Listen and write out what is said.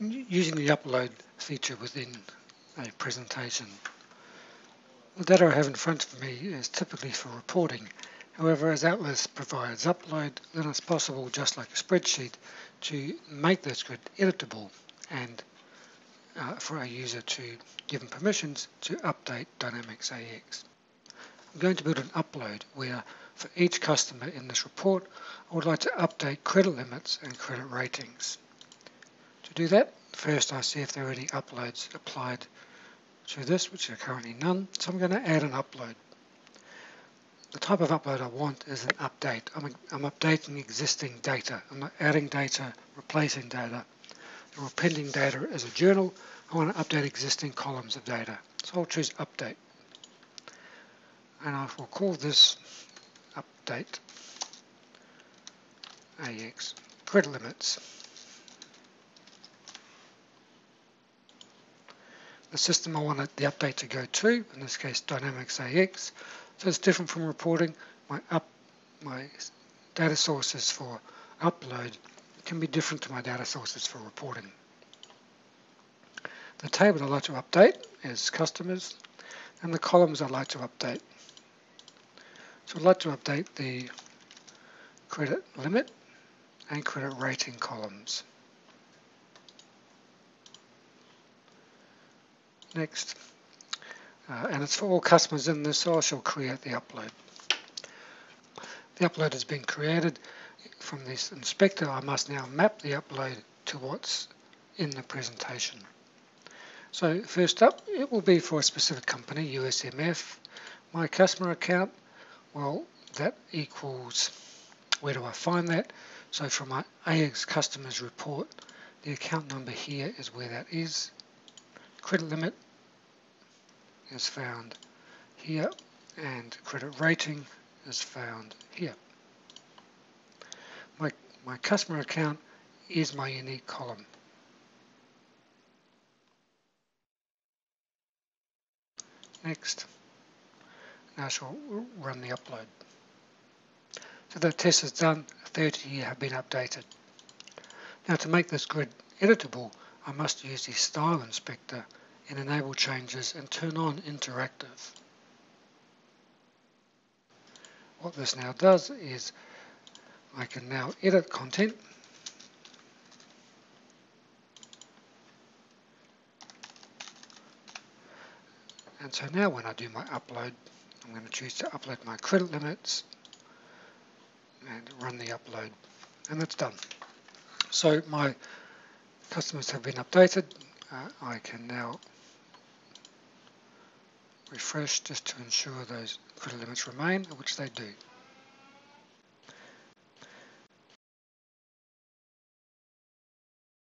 using the upload feature within a presentation. The data I have in front of me is typically for reporting. However, as Atlas provides upload, then it's possible, just like a spreadsheet, to make this grid editable and uh, for a user to give them permissions to update Dynamics AX. I'm going to build an upload where for each customer in this report, I would like to update credit limits and credit ratings. To do that, first I see if there are any uploads applied to this, which are currently none. So I'm going to add an upload. The type of upload I want is an update. I'm, I'm updating existing data. I'm not adding data, replacing data. Or pending data is a journal. I want to update existing columns of data. So I'll choose update. And I will call this update AX credit limits. The system I want the update to go to, in this case Dynamics AX. So it's different from reporting. My up, my data sources for upload can be different to my data sources for reporting. The table I'd like to update is customers, and the columns I'd like to update. So I'd like to update the credit limit and credit rating columns. Next. Uh, and it's for all customers in this, so I shall create the upload. The upload has been created. From this inspector, I must now map the upload to what's in the presentation. So first up, it will be for a specific company, USMF. My customer account, well, that equals, where do I find that? So from my AX customers report, the account number here is where that is credit limit is found here and credit rating is found here. My, my customer account is my unique column. Next, now I shall run the upload. So the test is done, 30 here have been updated. Now to make this grid editable, I must use the style inspector and enable changes and turn on interactive. What this now does is I can now edit content and so now when I do my upload I'm going to choose to upload my credit limits and run the upload and that's done. So my customers have been updated. I can now refresh just to ensure those credit limits remain, which they do.